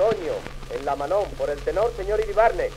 Otoño, en la Manón, por el tenor señor Iribarne.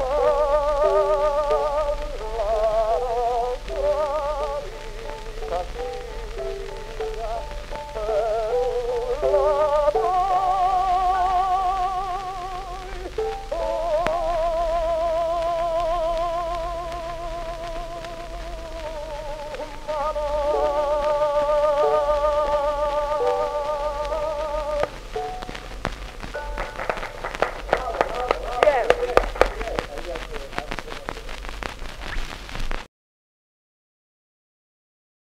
Oh.